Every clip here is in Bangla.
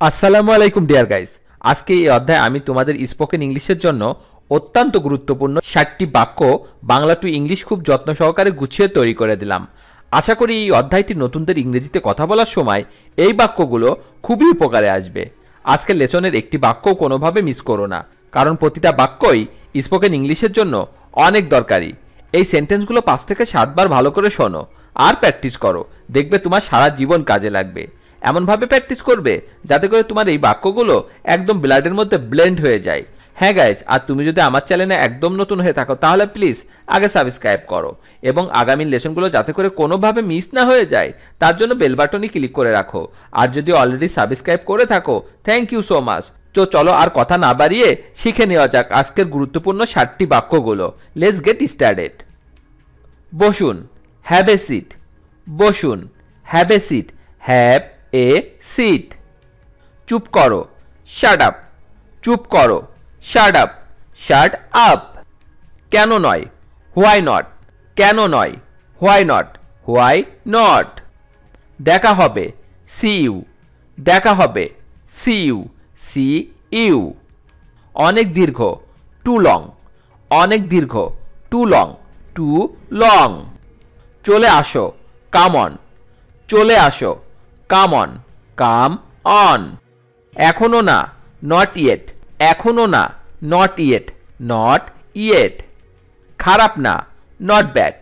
আসসালামু আলাইকুম ডিয়ার গাইস আজকে এই অধ্যায়ে আমি তোমাদের স্পোকেন ইংলিশের জন্য অত্যন্ত গুরুত্বপূর্ণ ষাটটি বাক্য বাংলা টু ইংলিশ খুব যত্ন সহকারে গুছিয়ে তৈরি করে দিলাম। আশা করি এই অধ্যায়টি নতুনদের ইংরেজিতে কথা বলার সময় এই বাক্যগুলো খুবই উপকারে আসবে। আজকের লেসনের একটি বাক্যও কোনোভাবে মিস করো না, কারণ প্রতিটা বাক্যই স্পোকেন ইংলিশের জন্য অনেক দরকারি। এই সেন্টেন্সগুলো পাঁচ থেকে সাতবার ভালো করে শোনো আর প্র্যাকটিস করো। দেখবে তোমার সারা জীবন কাজে লাগবে। এমনভাবে প্র্যাকটিস করবে যাতে করে তোমার এই বাক্যগুলো একদম ব্লাডের মধ্যে ব্লেন্ড হয়ে যায়। হ্যাঁ গাইজ আর তুমি যদি আমার চ্যানেলে একদম নতুন হয়ে থাকো, তাহলে প্লিজ আগে সাবস্ক্রাইব করো এবং আগামী লেসনগুলো যাতে করে কোনোভাবে মিস না হয়ে যায়, তার জন্য বেল বাটনই ক্লিক করে রাখো। আর যদি অলরেডি সাবস্ক্রাইব করে থাকো থ্যাংক ইউ সো মাচ তো চলো আর কথা না বাড়িয়ে শিখে নেওয়া যাক আজকের গুরুত্বপূর্ণ ষাটটি বাক্যগুলো। লেটস গেট স্টার্টেড বসুন হ্যাভ এ সিট বসুন have a seat have a seat চুপ করো। শাট আপ চুপ করো। শাট আপ শাট আপ কেন নয়? হোয়াই নট কেন নয়? হোয়াই নট হোয়াই নট দেখা হবে। সি ইউ দেখা হবে। সি ইউ সি ইউ অনেক দীর্ঘ। টু লং অনেক দীর্ঘ। টু লং টু লং চলে আসো। কাম অন চলে আসো। কাম অন কাম অন এখনও না. নট ইয়েট এখনও না. নট ইয়েট নট ইয়েট খারাপ না. নট ব্যাড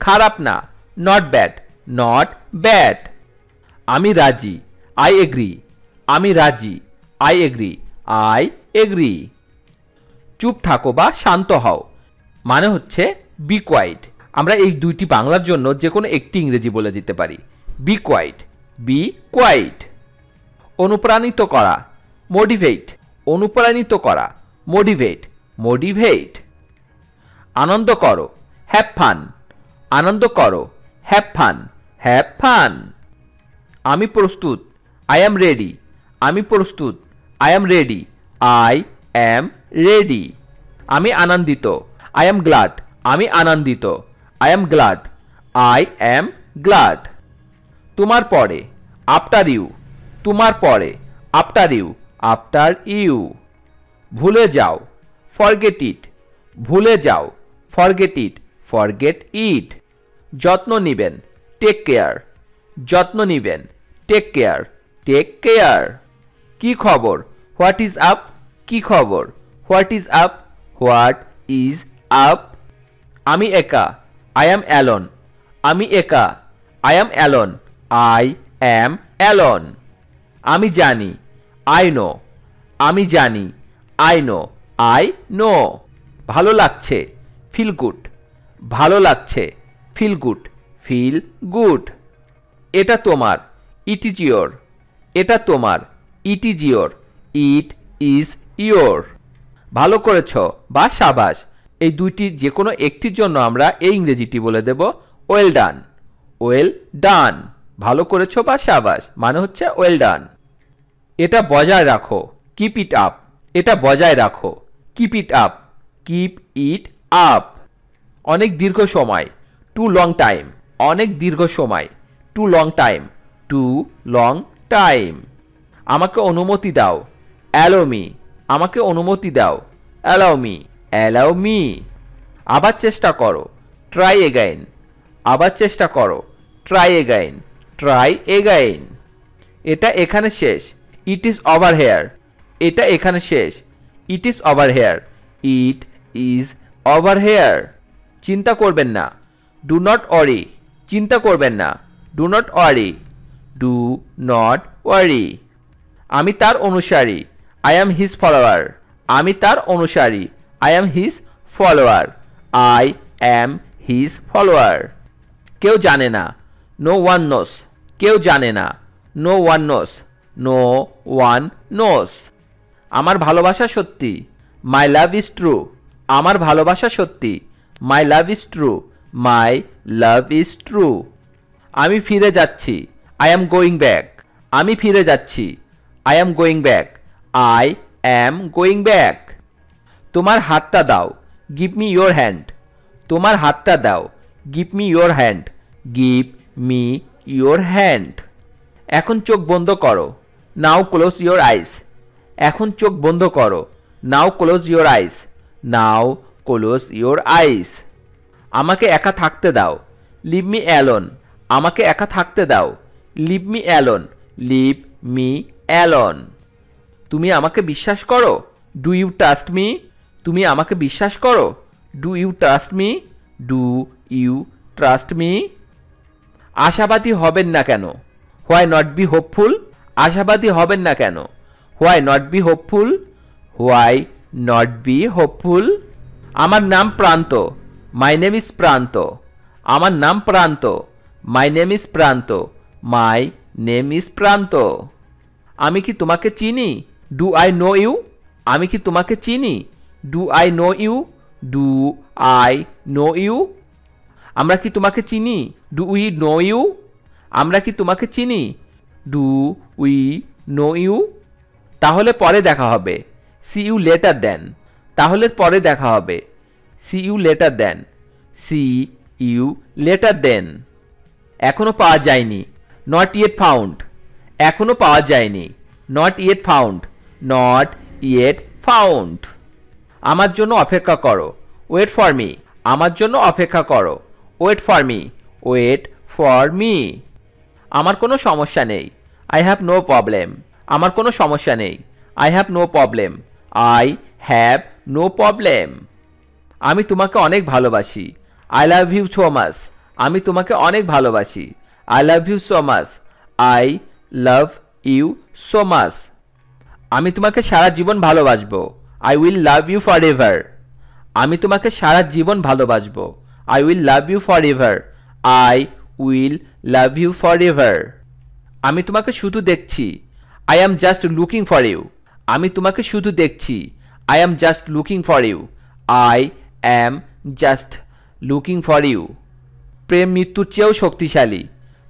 খারাপ না. নট ব্যাড নট ব্যাড আমি রাজি. আই এগ্রি আমি রাজি. আই এগ্রি আই এগ্রি চুপ থাকো বা শান্ত হও। মানে হচ্ছে বি কোয়াইট আমরা এই দুইটি বাংলার জন্য যে কোনো একটি ইংরেজি বলে দিতে পারি। বি কোয়াইট বি কোয়াইট অনুপ্রাণিত করা মোটিভেট অনুপ্রাণিত করা মোটিভেট মোটিভেট আনন্দ করো হ্যাপ ফান আনন্দ করো হ্যাপ ফান হ্যাপ ফান আমি প্রস্তুত আই অ্যাম রেডি আমি প্রস্তুত I am ready I am ready আমি আনন্দিত আই অ্যাম গ্লাড আমি আনন্দিত I am glad I am glad তোমার পরে আফটার ইউ তোমার পরে আফটার ইউ আফটার ইউ ভুলে যাও ফরগেট ইট ভুলে যাও ফরগেট ইট ফরগেট ইট যত্ন নিবেন টেক কেয়ার যত্ন নিবেন টেক কেয়ার টেক কেয়ার কি খবর? হোয়াট ইজ আপ কি খবর? What is up what is up আমি একা আই অ্যাম অ্যালন আমি একা I am alone I am alone আমি জানি আই নো আমি জানি আই নো আই নো ভালো লাগছে ফিল গুড ভালো লাগছে ফিল গুড ফিল গুড এটা তোমার ইট ইজ ইয়োর এটা তোমার it is your it is your ভালো করেছ বা সাবাস, এই দুইটি যে কোনো একটির জন্য আমরা এই ইংরেজিটি বলে দেব ওয়েল ডান ওয়েল ডান ভালো করেছ বা সাবাস? মানে হচ্ছে ওয়েল ডান এটা বজায় রাখো। কিপ ইট আপ এটা বজায় রাখো। Keep it up keep it up অনেক দীর্ঘ সময়। টু লং টাইম অনেক দীর্ঘ সময়। Too long time too long time আমাকে অনুমতি দাও। অ্যালো মি আমাকে অনুমতি দাও। অ্যালাও মি অ্যালাও মি আবার চেষ্টা করো। ট্রাই এগাইন আবার চেষ্টা করো। ট্রাই এগাইন ট্রাই এগাইন এটা এখানে শেষ। ইট ইজ ওভার হেয়ার এটা এখানে শেষ। It is over here it is over here চিন্তা করবেন না। ডু নট ওয়ারি চিন্তা করবেন না। Do not worry do not worry আমি তার অনুসারী। আই অ্যাম হিজ ফলোয়ার আমি তার অনুসারী। I am his follower I am his follower কেউ জানে না। নো ওয়ান নোস কেউ জানে না। No one knows no one knows আমার ভালোবাসা সত্যি। মাই লাভ ইজ ট্রু আমার ভালোবাসা সত্যি। My love is true my love is true আমি ফিরে যাচ্ছি। আই অ্যাম গোয়িং ব্যাক আমি ফিরে যাচ্ছি। I am going back I am going back তোমার হাতটা দাও। গিভ মি ইয়োর হ্যান্ড তোমার হাতটা দাও। Give me your hand give me your hand এখন চোখ বন্ধ করো। নাও ক্লোজ ইয়োর আইস এখন চোখ বন্ধ করো। Now close your eyes now close your eyes আমাকে একা থাকতে দাও। লিভ মি অ্যালোন আমাকে একা থাকতে দাও। Leave me alone leave me alone তুমি আমাকে বিশ্বাস করো? ডু ইউ ট্রাস্ট মি তুমি আমাকে বিশ্বাস করো? Do you trust me do you trust me আশাবাদী হবেন না কেন? হোয়াই নট বি হোপফুল আশাবাদী হবেন না কেন? Why not be hopeful why not be hopeful আমার নাম প্রান্ত। মাই নেম ইজ প্রান্ত। আমার নাম প্রান্ত। মাই নেম ইজ প্রান্ত। মাই নেম ইজ প্রান্ত। আমি কি তোমাকে চিনি? ডু আই নো ইউ আমি কি তোমাকে চিনি? Do I know you do I know you আমরা কি তোমাকে চিনি? ডু উই নো ইউ আমরা কি তোমাকে চিনি? ডু উই নো ইউ তাহলে পরে দেখা হবে। সি ইউ লেটার দেন তাহলে পরে দেখা হবে। See you later then see you later then এখনও পাওয়া যায়নি। নট ইয়েট ফাউন্ড এখনও পাওয়া যায়নি। Not yet found not yet found আমার জন্য অপেক্ষা করো। ওয়েট ফর মি আমার জন্য অপেক্ষা করো। Wait for me wait for me আমার কোনো সমস্যা নেই। আই হ্যাভ নো প্রবলেম আমার কোনো সমস্যা নেই। I have no problem I have no problem আমি তোমাকে অনেক ভালোবাসি। I love you so much আমি তোমাকে অনেক ভালোবাসি। I love you so much I love you so much আমি তোমাকে সারা জীবন ভালোবাসবো। I will love you for ever আমি তোমাকে সারা জীবন ভালোবাসবো। I will love you for ever I will love you for ever আমি তোমাকে শুধু দেখছি। I am just looking for you আমি তোমাকে শুধু দেখছি। I am just looking for you I am just looking for you প্রেম মৃত্যুর চেয়েও শক্তিশালী।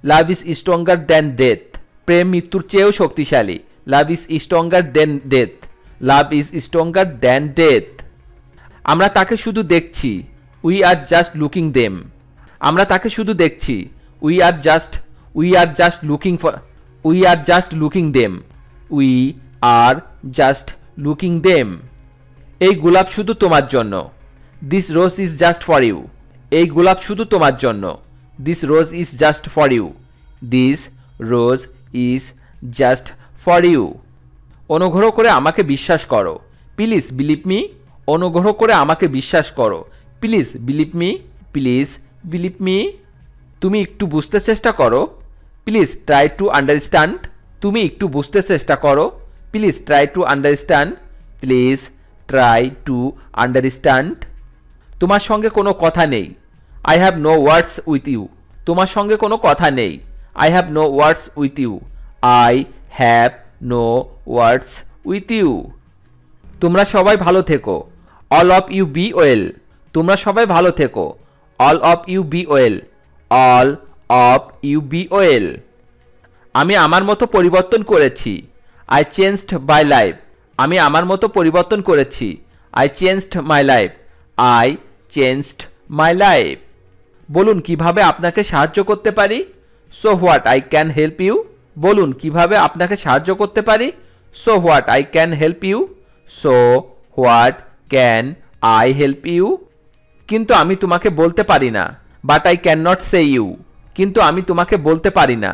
Love is stronger than death প্রেম মৃত্যুর চেয়েও শক্তিশালী। Love is stronger then death love is stronger than death আমরা তাকে শুধু দেখছি। We are just looking them আমরা তাকে শুধু দেখছি। We are just we are just looking for we are just looking them we are just looking them এই গোলাপ শুধু তোমার জন্য। This rose is just for you এই গোলাপ শুধু তোমার জন্য। This rose is just for you this rose is just for you অনুগ্রহ করে আমাকে বিশ্বাস করো। প্লিজ বিলিভ মি অনুগ্রহ করে আমাকে বিশ্বাস করো। Please believe me please believe me তুমি একটু বুঝতে চেষ্টা করো। প্লিজ ট্রাই টু আন্ডারস্ট্যান্ড তুমি একটু বুঝতে চেষ্টা করো। Please try to understand please try to understand তোমার সঙ্গে কোনো কথা নেই। I have no words with you তোমার সঙ্গে কোনো কথা নেই। I have no words with you I have no words with you তোমরা সবাই ভালো থেকো। All of you be well তোমরা সবাই ভালো থেকো। All of you be well all of you be well আমি আমার মতো পরিবর্তন করেছি। আই চেঞ্জড মাই লাইফ আমি আমার মতো পরিবর্তন করেছি। I changed my life I changed my life বলুন, কীভাবে আপনাকে সাহায্য করতে পারি? So what I can help you বলুন, কীভাবে আপনাকে সাহায্য করতে পারি? So what I can help you so what can I help you কিন্তু আমি তোমাকে বলতে পারি না but I can not say you কিন্তু আমি তোমাকে বলতে পারি না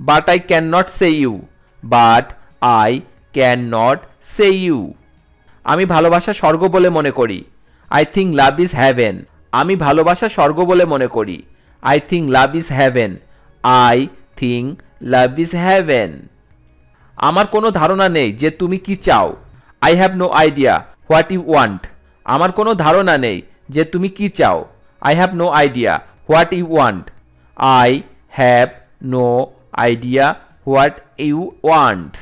but I can not say you but I can not say you আমি ভালোবাসা স্বর্গ বলে মনে করি। I think love is heaven আমি ভালোবাসা স্বর্গ বলে মনে করি। I think love is heaven I think love is heaven আমার কোনো ধারণা নেই যে তুমি কি চাও। I have no idea what you want আমার কোনো ধারণা নেই যে তুমি কি চাও? I have no idea what you want I have no idea what you want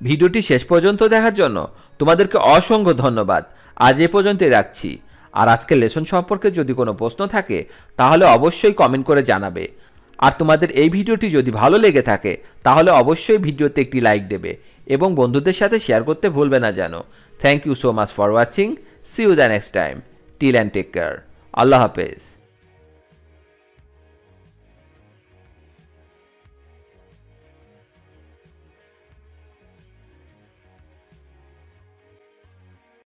ভিডিওটি শেষ পর্যন্ত দেখার জন্য তোমাদেরকে অসংখ্য ধন্যবাদ। আজ এ পর্যন্তই রাখছি। আর আজকের লেসন সম্পর্কে যদি কোনো প্রশ্ন থাকে, তাহলে অবশ্যই কমেন্ট করে জানাবে। আর তোমাদের এই ভিডিওটি যদি ভালো লেগে থাকে, তাহলে অবশ্যই ভিডিওতে একটি লাইক দেবে এবং বন্ধুদের সাথে শেয়ার করতে ভুলবে না যেন। Thank you so much for watching see you the next time till and take care Allah হাফেজ